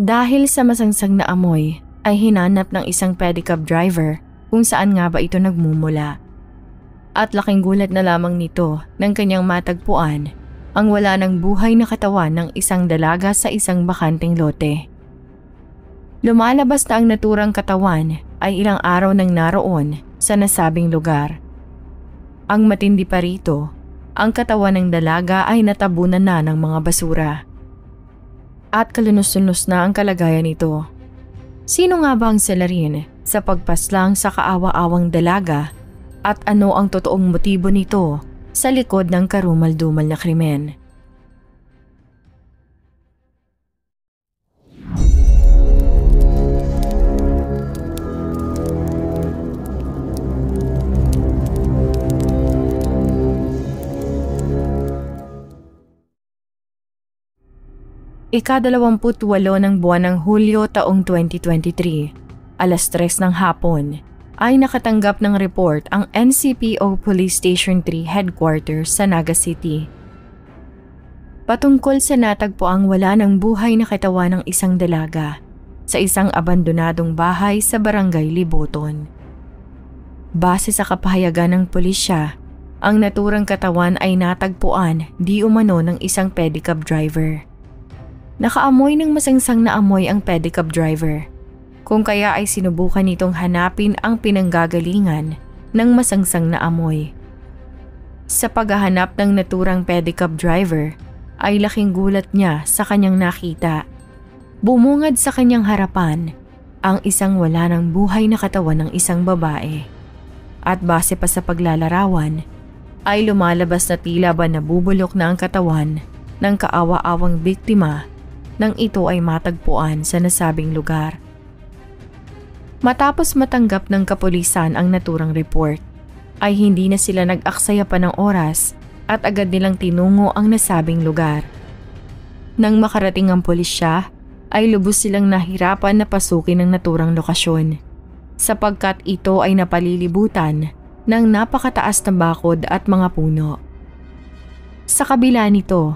Dahil sa masangsang na amoy ay hinanap ng isang pedicab driver kung saan nga ba ito nagmumula. At laking gulat na lamang nito nang kanyang matagpuan ang wala ng buhay na katawan ng isang dalaga sa isang bakanting lote. Lumalabas na ang naturang katawan ay ilang araw nang naroon sa nasabing lugar. Ang matindi pa rito, ang katawan ng dalaga ay natabunan na ng mga basura. At kalunos-lunos na ang kalagayan nito. Sino nga ba ang salarin sa pagpaslang sa kaawa-awang dalaga at ano ang totoong motibo nito sa likod ng karumal-dumal na krimen. Ikadalawamput-walo ng buwan ng Hulyo taong 2023, alas tres ng hapon, ay nakatanggap ng report ang NCPO Police Station 3 Headquarters sa Naga City. Patungkol sa natagpo ang wala ng buhay na katawan ng isang dalaga sa isang abandonadong bahay sa Barangay Liboton. Base sa kapahayagan ng pulisya, ang naturang katawan ay natagpuan di umano ng isang pedicab driver. Nakaamoy ng masangsang na amoy ang pedicab driver kung kaya ay sinubukan nitong hanapin ang pinanggagalingan ng masangsang na amoy. Sa paghahanap ng naturang pedicab driver, ay laking gulat niya sa kanyang nakita. Bumungad sa kanyang harapan ang isang wala ng buhay na katawan ng isang babae. At base pa sa paglalarawan, ay lumalabas na tila ba nabubulok na ang katawan ng kaawa-awang biktima nang ito ay matagpuan sa nasabing lugar. Matapos matanggap ng kapulisan ang naturang report, ay hindi na sila nag-aksaya pa ng oras at agad nilang tinungo ang nasabing lugar. Nang makarating ang pulisya, ay lubos silang nahirapan na pasukin ang naturang lokasyon sapagkat ito ay napalilibutan ng napakataas na bakod at mga puno. Sa kabila nito,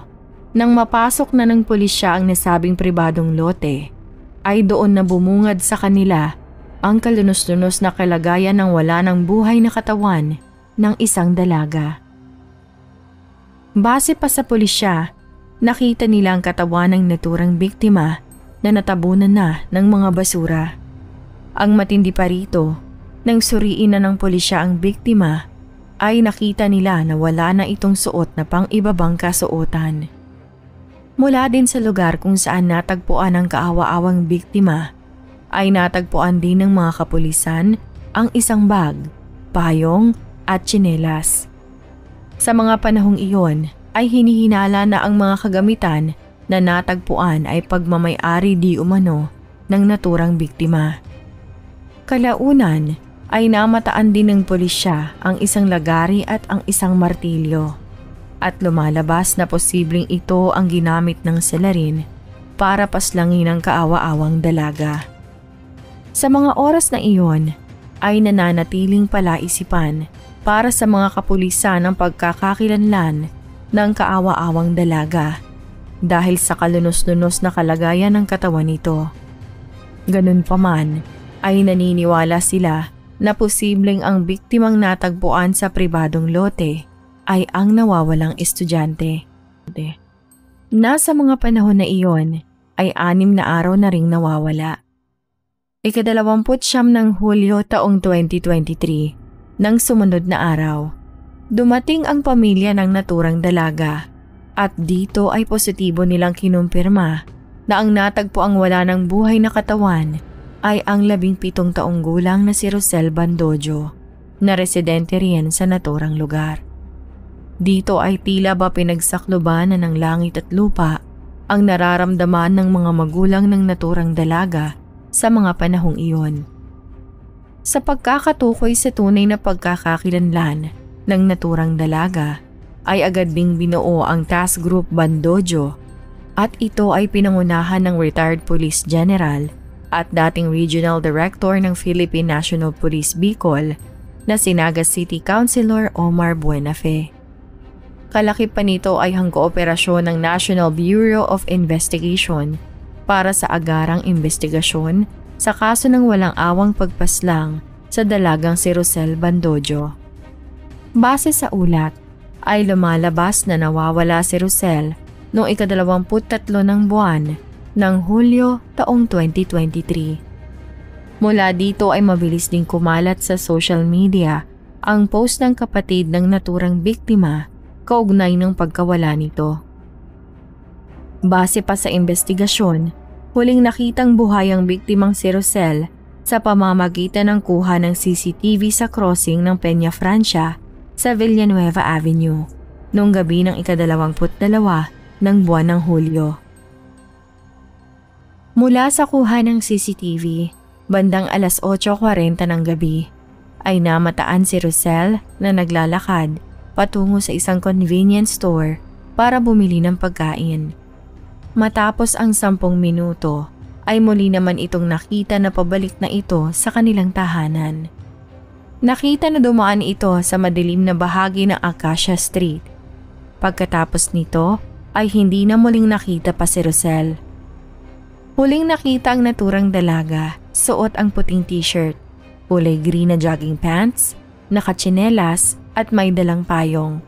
nang mapasok na ng pulisya ang nasabing pribadong lote, ay doon na bumungad sa kanila ang kalunos-lunos na kalagayan ng wala ng buhay na katawan ng isang dalaga. Base pa sa pulisya, nakita nila ang katawan ng naturang biktima na natabunan na ng mga basura. Ang matindi pa rito, nang suriin na ng pulisya ang biktima, ay nakita nila na wala na itong suot na pang ibabang kasuotan. Mula din sa lugar kung saan natagpuan ang kaawa-awang biktima ay natagpuan din ng mga kapulisan ang isang bag, payong at tsinelas. Sa mga panahong iyon ay hinihinala na ang mga kagamitan na natagpuan ay pagmamayari di umano ng naturang biktima. Kalaunan ay namataan din ng pulisya ang isang lagari at ang isang martilyo at lumalabas na posibleng ito ang ginamit ng selarin para paslangin ang kaawa-awang dalaga. Sa mga oras na iyon ay nananatiling palaisipan para sa mga kapulisan ang pagkakakilanlan ng kaawa-awang dalaga dahil sa kalunos-lunos na kalagayan ng katawan nito. Ganun pa man ay naniniwala sila na posibleng ang biktimang natagpuan sa pribadong lote ay ang nawawalang estudyante. Nasa mga panahon na iyon ay anim na araw na ring nawawala ikadalawamput siyam ng Hulyo taong 2023, nang sumunod na araw. Dumating ang pamilya ng naturang dalaga at dito ay positibo nilang kinumpirma na ang natagpo ang wala ng buhay na katawan ay ang labing pitong taong gulang na si Rosel Bandojo na residente riyan sa naturang lugar. Dito ay tila ba pinagsakloban na ng langit at lupa ang nararamdaman ng mga magulang ng naturang dalaga sa mga panahong iyon. Sa pagkakatukoy sa tunay na pagkakakilanlan ng naturang dalaga, ay agad ding binuo ang Task Group Bandojo at ito ay pinangunahan ng retired police general at dating regional director ng Philippine National Police Bicol na sinaga City Councilor Omar Buenafe. Kalaki pa nito ay ang kooperasyon ng National Bureau of Investigation para sa agarang investigasyon sa kaso ng walang awang pagpaslang sa dalagang si Rosel Bandojo. Base sa ulat, ay lumalabas na nawawala si Rosel noong ikadalawamput-tatlo ng buwan ng Hulyo taong 2023. Mula dito ay mabilis ding kumalat sa social media ang post ng kapatid ng naturang biktima kaugnay ng pagkawala nito. Base pa sa investigasyon, huling nakitang buhay ang biktimang si Rosel sa pamamagitan ng kuha ng CCTV sa crossing ng Peña Francia sa Villanueva Avenue noong gabi ng ikadalawamput dalawa ng buwan ng Hulyo. Mula sa kuha ng CCTV, bandang alas 8.40 ng gabi, ay namataan si Rosel na naglalakad patungo sa isang convenience store para bumili ng pagkain. Matapos ang sampung minuto, ay muli naman itong nakita na pabalik na ito sa kanilang tahanan. Nakita na dumaan ito sa madilim na bahagi ng Acacia Street. Pagkatapos nito ay hindi na muling nakita pa si Rosel. Huling nakita ang naturang dalaga, suot ang puting t-shirt, kulay green na jogging pants, nakatsinelas at may dalang payong.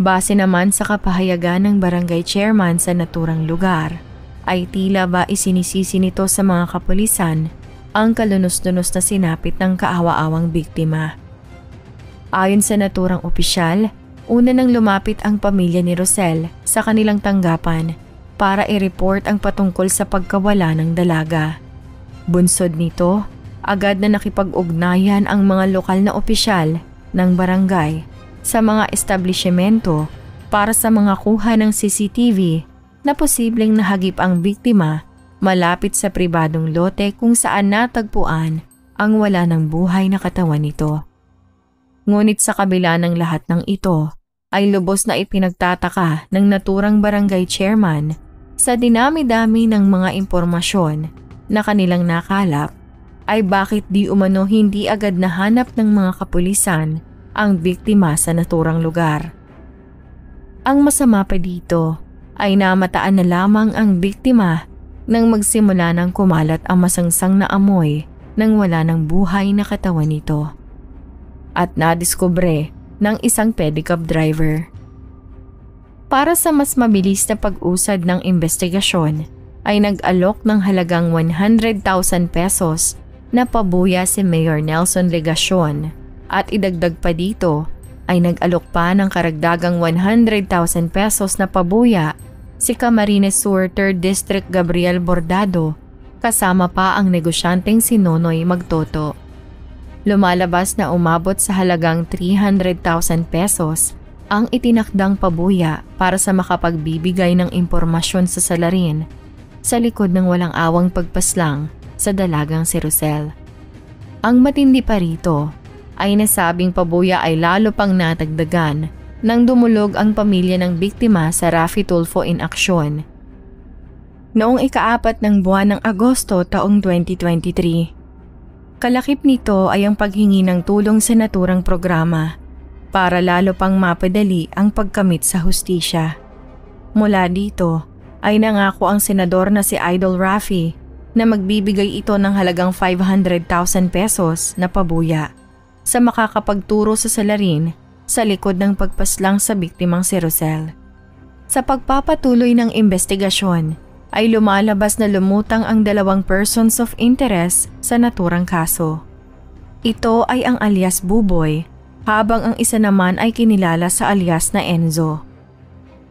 Base naman sa kapahayagan ng barangay chairman sa naturang lugar, ay tila ba isinisisi nito sa mga kapulisan ang kalunos-lunos na sinapit ng kaawa-awang biktima. Ayon sa naturang opisyal, una nang lumapit ang pamilya ni Rosel sa kanilang tanggapan para i-report ang patungkol sa pagkawala ng dalaga. Bunsod nito, agad na nakipag-ugnayan ang mga lokal na opisyal ng barangay sa mga establishmento para sa mga kuha ng CCTV na posibleng nahagip ang biktima malapit sa pribadong lote kung saan natagpuan ang wala ng buhay na katawan nito. Ngunit sa kabila ng lahat ng ito, ay lubos na ipinagtataka ng naturang barangay chairman sa dinami-dami ng mga impormasyon na kanilang nakalap ay bakit di umano hindi agad nahanap ng mga kapulisan ang biktima sa naturang lugar. Ang masama pa dito ay namataan na lamang ang biktima nang magsimula ng kumalat ang masangsang na amoy nang wala ng buhay na katawan nito. At nadiskubre ng isang pedicab driver. Para sa mas mabilis na pag-usad ng investigasyon, ay nag-alok ng halagang 100,000 pesos na pabuya si Mayor Nelson Legacion at idagdag pa dito ay nag-alok pa ng karagdagang 100,000 pesos na pabuya si Camarines Sur 3rd District Gabriel Bordado kasama pa ang negosyanteng si Nonoy Magtoto. Lumalabas na umabot sa halagang 300,000 pesos ang itinakdang pabuya para sa makapagbibigay ng impormasyon sa salarin sa likod ng walang awang pagpaslang sa dalagang si Rosel. Ang matindi pa rito ay nasabing pabuya ay lalo pang natagdagan nang dumulog ang pamilya ng biktima sa Rafi Tulfo in aksyon. Noong ikaapat ng buwan ng Agosto taong 2023. Kalakip nito ay ang paghingi ng tulong sa naturang programa para lalo pang mapadali ang pagkamit sa hustisya. Mula dito ay nangako ang senador na si Idol Rafi na magbibigay ito ng halagang 500,000 pesos na pabuya sa makakapagturo sa salarin sa likod ng pagpaslang sa biktimang si Rosel. Sa pagpapatuloy ng investigasyon ay lumalabas na lumutang ang dalawang persons of interest sa naturang kaso. Ito ay ang alias Buboy habang ang isa naman ay kinilala sa alias na Enzo.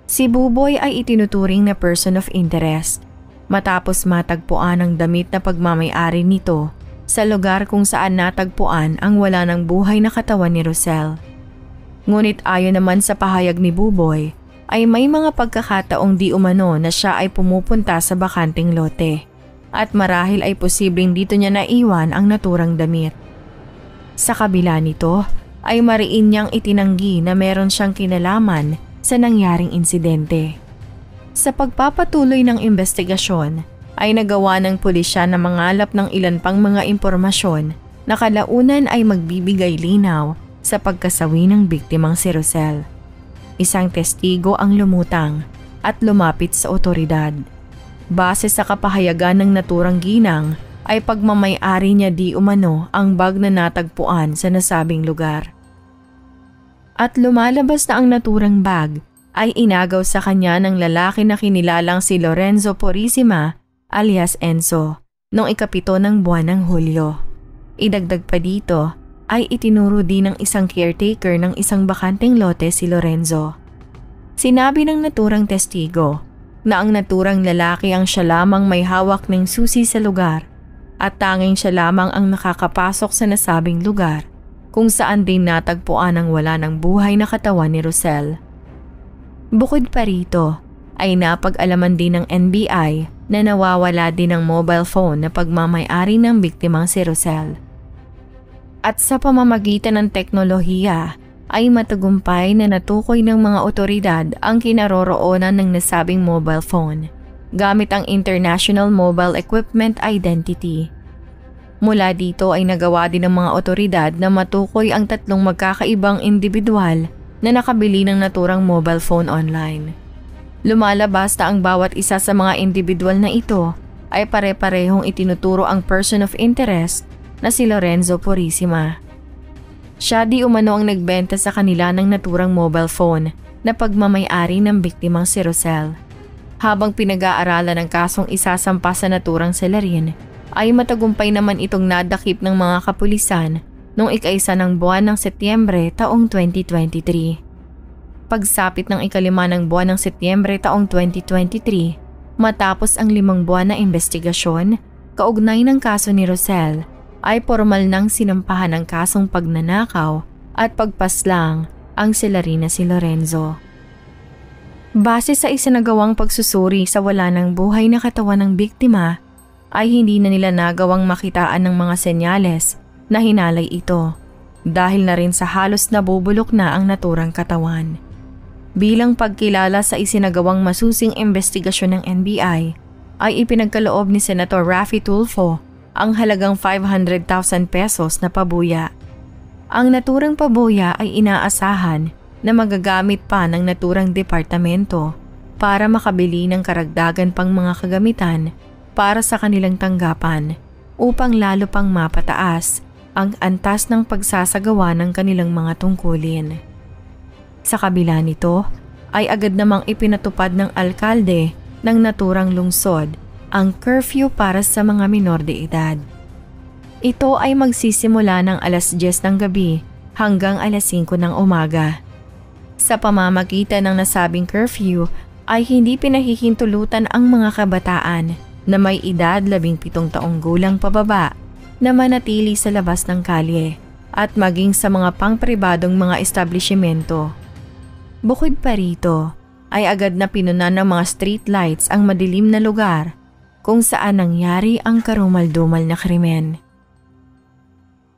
Si Buboy ay itinuturing na person of interest matapos matagpuan ang damit na pagmamayari nito sa lugar kung saan natagpuan ang wala ng buhay na katawan ni Rosel. Ngunit ayon naman sa pahayag ni Buboy, ay may mga pagkakataong di umano na siya ay pumupunta sa bakanting lote at marahil ay posibleng dito niya naiwan ang naturang damit. Sa kabila nito ay mariin niyang itinanggi na meron siyang kinalaman sa nangyaring insidente. Sa pagpapatuloy ng investigasyon ay nagawa ng pulisya na mangalap ng ilan pang mga impormasyon na kalaunan ay magbibigay linaw sa pagkasawi ng biktimang si Rosel. Isang testigo ang lumutang at lumapit sa otoridad. Base sa kapahayagan ng naturang ginang ay pagmamayari niya di umano ang bag na natagpuan sa nasabing lugar. At lumalabas na ang naturang bag ay inagaw sa kanya ng lalaki na kinilalang si Lorenzo Porissima alias Enzo noong ikapito ng buwan ng Hulyo. Idagdag pa dito ay itinuro din ng isang caretaker ng isang bakanteng lote si Lorenzo. Sinabi ng naturang testigo na ang naturang lalaki ang siya lamang may hawak ng susi sa lugar at tanging siya lamang ang nakakapasok sa nasabing lugar kung saan din natagpuan ang wala ng buhay na katawan ni Rosel. Bukod pa rito, ay napag-alaman din ng NBI na nawawala din ng mobile phone na pagmamayari ng biktimang si Rosel. At sa pamamagitan ng teknolohiya ay matagumpay na natukoy ng mga otoridad ang kinaroroonan ng nasabing mobile phone gamit ang International Mobile Equipment Identity. Mula dito ay nagawa din ng mga otoridad na matukoy ang tatlong magkakaibang individual na nakabili ng naturang mobile phone online. Lumalabas na ang bawat isa sa mga individual na ito ay pare-parehong itinuturo ang person of interest na si Lorenzo Porissima. Siya di umano ang nagbenta sa kanila ng naturang mobile phone na pagmamayari ng biktimang si Rosel. Habang pinag-aaralan ng kasong isasampa sa naturang selarin, ay matagumpay naman itong nadakip ng mga kapulisan noong ikaisa ng buwan ng Setyembre taong 2023. Pagsapit ng ikalima ng buwan ng Setyembre taong 2023, matapos ang limang buwan na investigasyon, kaugnay ng kaso ni Rosel, ay formal nang sinampahan ng kasong pagnanakaw at pagpaslang ang silarina si Lorenzo. Base sa isinagawang pagsusuri sa wala ng buhay na katawan ng biktima, ay hindi na nila nagawang makitaan ng mga senyales na hinalay ito dahil na rin sa halos nabubulok na ang naturang katawan. Bilang pagkilala sa isinagawang masusing investigasyon ng NBI, ay ipinagkaloob ni Senator Raffy Tulfo ang halagang 500,000 pesos na pabuya. Ang naturang pabuya ay inaasahan na magagamit pa ng naturang departamento para makabili ng karagdagan pang mga kagamitan para sa kanilang tanggapan upang lalo pang mapataas ang antas ng pagsasagawa ng kanilang mga tungkulin. Sa kabila nito, ay agad namang ipinatupad ng alkalde ng naturang lungsod ang curfew para sa mga minor de edad. Ito ay magsisimula ng alas 10 ng gabi hanggang alas 5 ng umaga. Sa pamamagitan ng nasabing curfew ay hindi pinahihintulutan ang mga kabataan na may edad 17 taong gulang pababa na manatili sa labas ng kalye at maging sa mga pangpribadong mga establishmento Bukod pa rito, ay agad na pinunan ng mga street lights ang madilim na lugar kung saan nangyari ang karumal-dumal na krimen.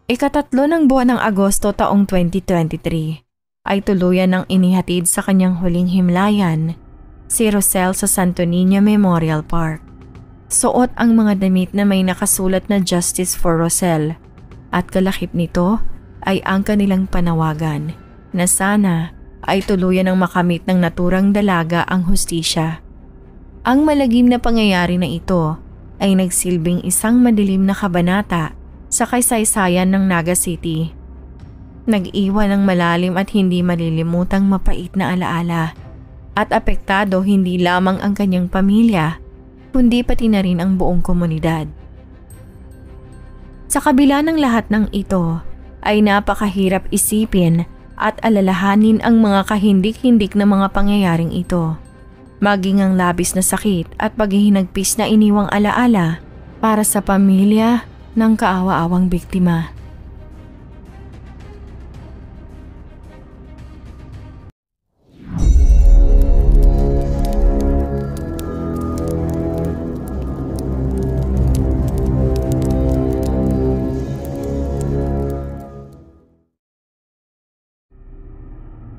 Ikatatlo ng buwan ng Agosto taong 2023 ay tuluyan ng inihatid sa kanyang huling himlayan si Rosel sa Santo Niño Memorial Park. Suot ang mga damit na may nakasulat na Justice for Rosel at kalakip nito ay ang kanilang panawagan na sana ay tuluyan ng makamit ng naturang dalaga ang hustisya. Ang malagim na pangyayari na ito ay nagsilbing isang madilim na kabanata sa kaysaysayan ng Naga City. Nag-iwan ng malalim at hindi malilimutang mapait na alaala at apektado hindi lamang ang kanyang pamilya kundi pati na rin ang buong komunidad. Sa kabila ng lahat ng ito ay napakahirap isipin at alalahanin ang mga kahindik-hindik na mga pangyayaring ito. Maging ang labis na sakit at paghihinagpis na iniwang alaala para sa pamilya ng kaawa-awang biktima.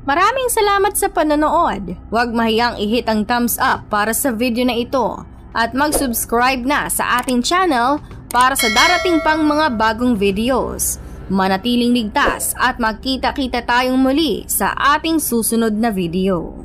Maraming salamat sa panonood. Huwag mahiyang i-hit ang thumbs up para sa video na ito at mag-subscribe na sa ating channel para sa darating pang mga bagong videos. Manatiling ligtas at magkita-kita tayong muli sa ating susunod na video.